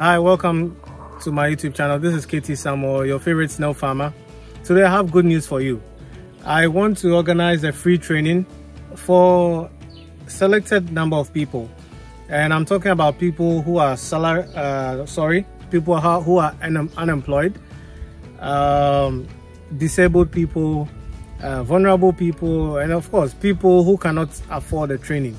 Hi, welcome to my YouTube channel. This is KT Samuel, your favorite snail farmer. Today I have good news for you. I want to organize a free training for selected number of people. And I'm talking about people who are salary, uh, sorry, people who are un unemployed, um, disabled people, uh, vulnerable people, and of course, people who cannot afford the training.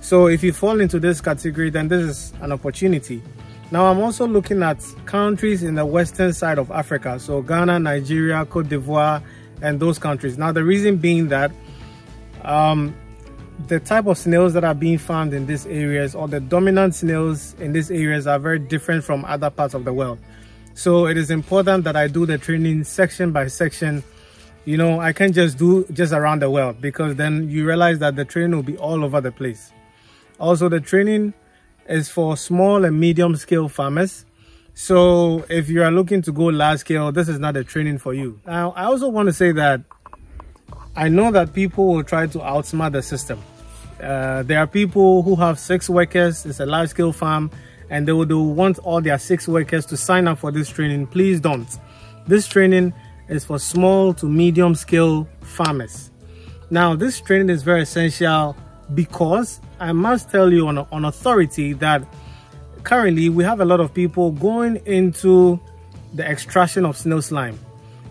So if you fall into this category, then this is an opportunity. Now I'm also looking at countries in the western side of Africa. So Ghana, Nigeria, Cote d'Ivoire, and those countries. Now the reason being that um, the type of snails that are being found in these areas or the dominant snails in these areas are very different from other parts of the world. So it is important that I do the training section by section. You know, I can't just do just around the world because then you realize that the training will be all over the place. Also, the training is for small and medium scale farmers. So if you are looking to go large scale, this is not a training for you. Now, I also want to say that I know that people will try to outsmart the system. Uh, there are people who have six workers, it's a large scale farm, and they will want all their six workers to sign up for this training. Please don't. This training is for small to medium scale farmers. Now, this training is very essential because I must tell you on, on authority that currently we have a lot of people going into the extraction of snail slime.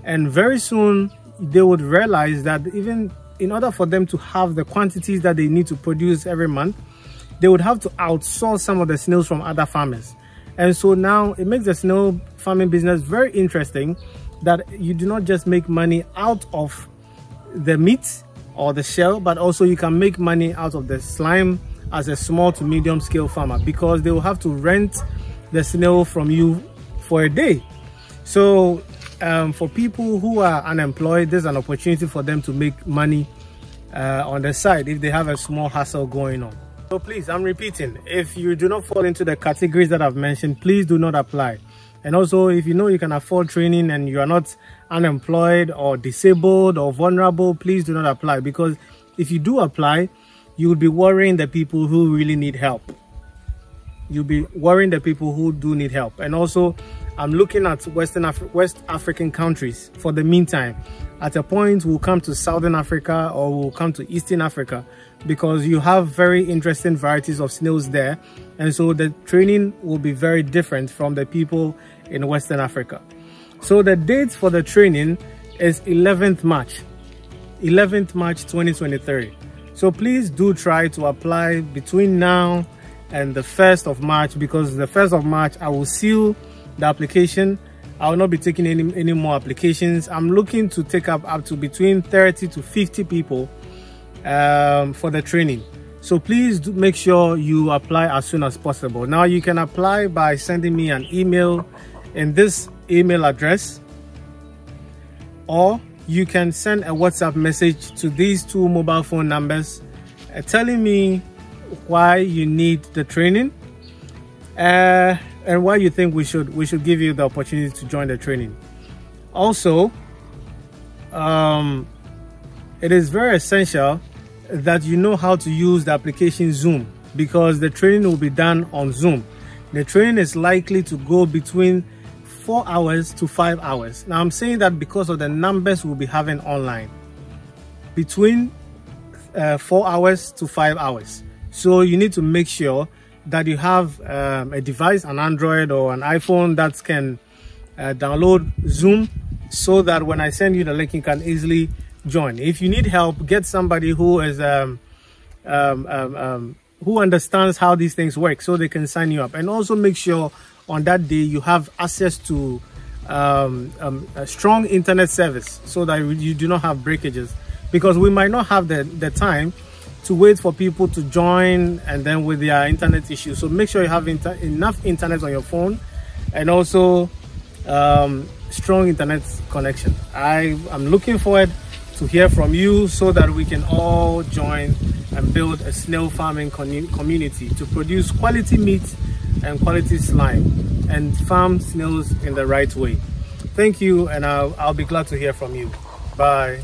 And very soon they would realize that even in order for them to have the quantities that they need to produce every month, they would have to outsource some of the snails from other farmers. And so now it makes the snail farming business very interesting that you do not just make money out of the meat or the shell, but also you can make money out of the slime as a small to medium scale farmer because they will have to rent the snail from you for a day. So um, for people who are unemployed, there's an opportunity for them to make money uh, on the side if they have a small hustle going on. So please, I'm repeating, if you do not fall into the categories that I've mentioned, please do not apply. And also, if you know you can afford training and you are not unemployed or disabled or vulnerable, please do not apply because if you do apply, you will be worrying the people who really need help. You'll be worrying the people who do need help. And also, I'm looking at Western West African countries for the meantime. At a point, we'll come to Southern Africa or we'll come to Eastern Africa because you have very interesting varieties of snails there. And so the training will be very different from the people in Western Africa. So the date for the training is 11th March, 11th March 2023. So please do try to apply between now and the 1st of March because the 1st of March I will seal the application. I will not be taking any, any more applications. I'm looking to take up up to between 30 to 50 people um, for the training. So please do make sure you apply as soon as possible. Now you can apply by sending me an email in this email address or you can send a WhatsApp message to these two mobile phone numbers uh, telling me why you need the training uh, and why you think we should we should give you the opportunity to join the training. Also, um, it is very essential that you know how to use the application Zoom because the training will be done on Zoom. The training is likely to go between four hours to five hours. Now I'm saying that because of the numbers we'll be having online between uh, four hours to five hours. So you need to make sure that you have um, a device, an Android or an iPhone that can uh, download Zoom so that when I send you the link, you can easily join. If you need help, get somebody who is um, um, um, um who understands how these things work so they can sign you up. And also make sure on that day you have access to um, a strong internet service so that you do not have breakages because we might not have the, the time to wait for people to join and then with their internet issues so make sure you have inter enough internet on your phone and also um, strong internet connection i am looking forward to hear from you so that we can all join and build a snail farming community to produce quality meat and quality slime and farm snails in the right way. Thank you and I'll, I'll be glad to hear from you. Bye.